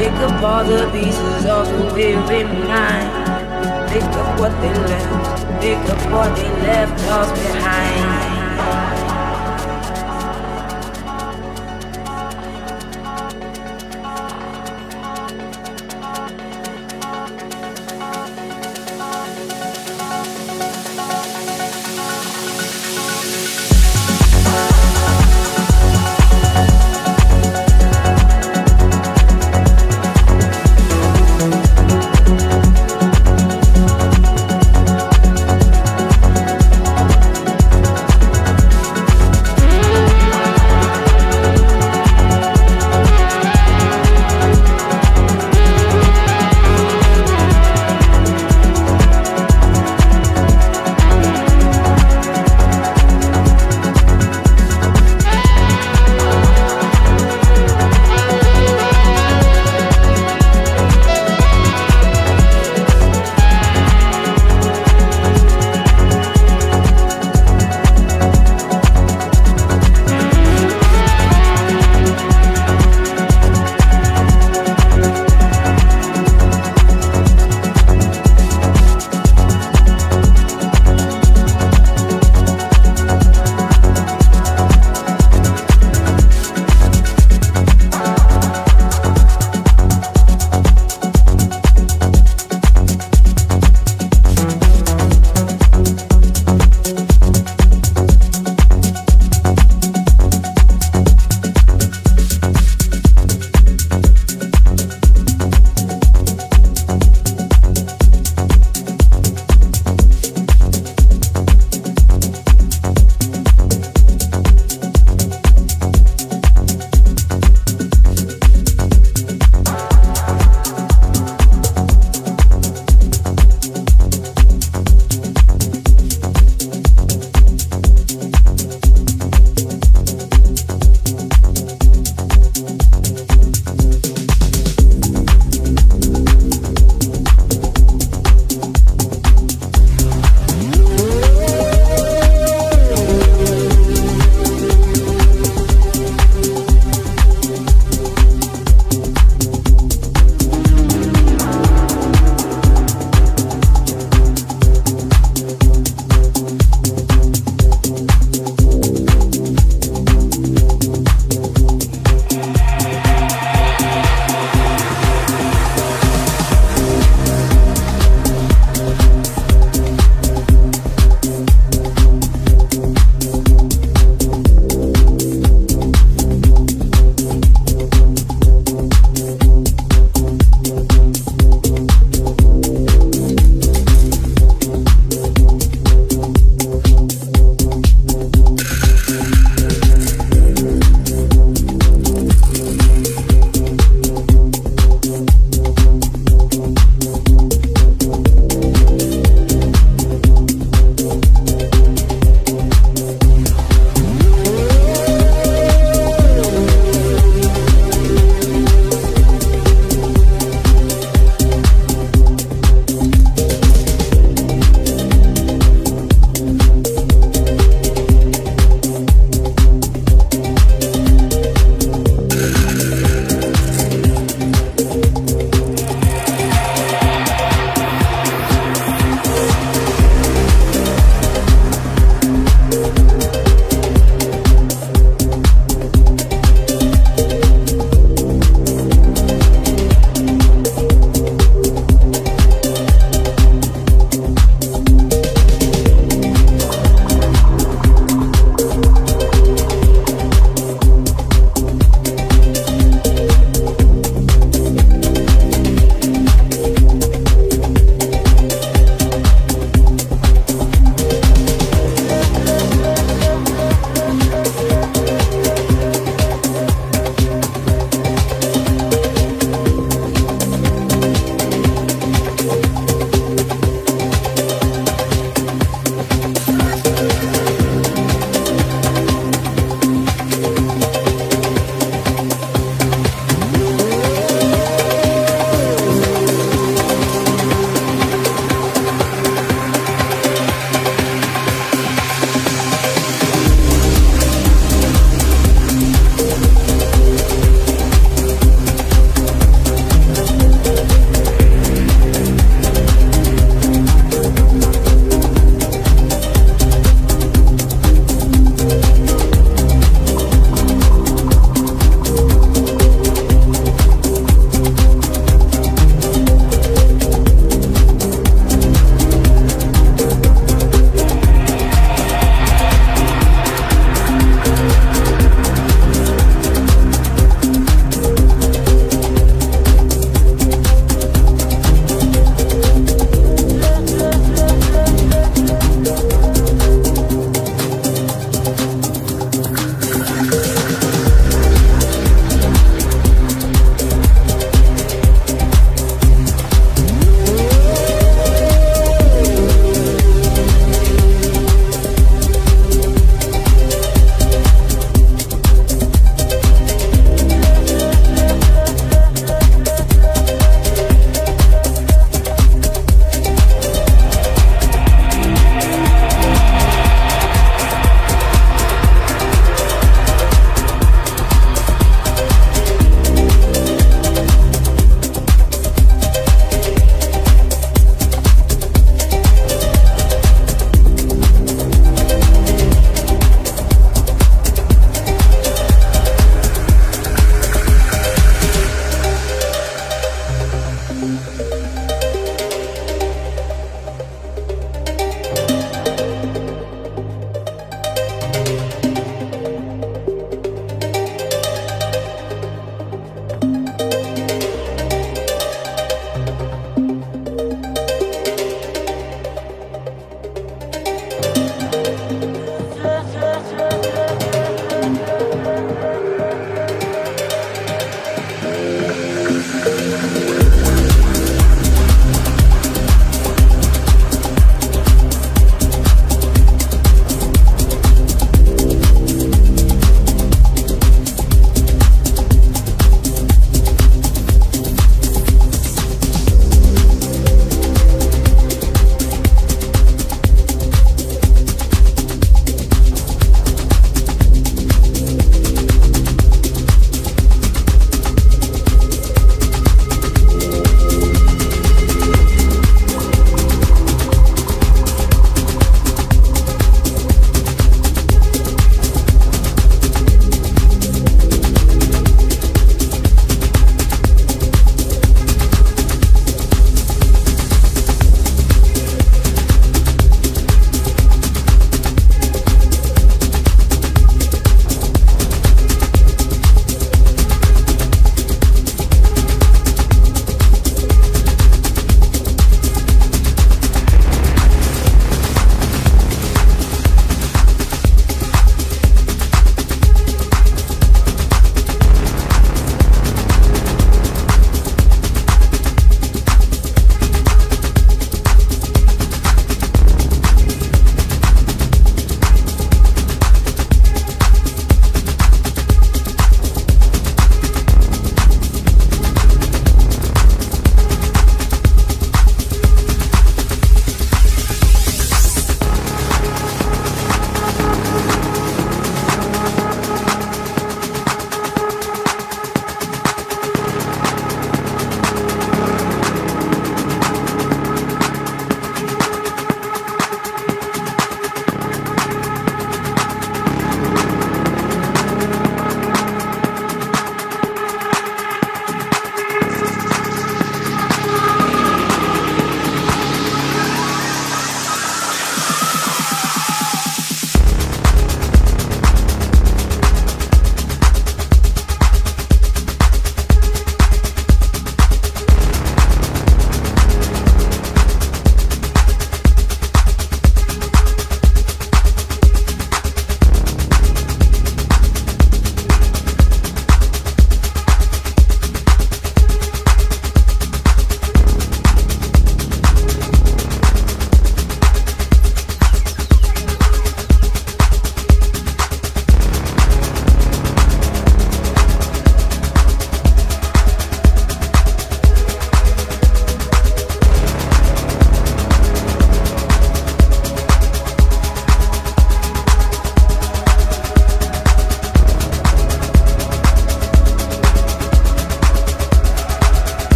Pick up all the pieces of the weary mind. Pick up what they left. Pick up what they left us behind.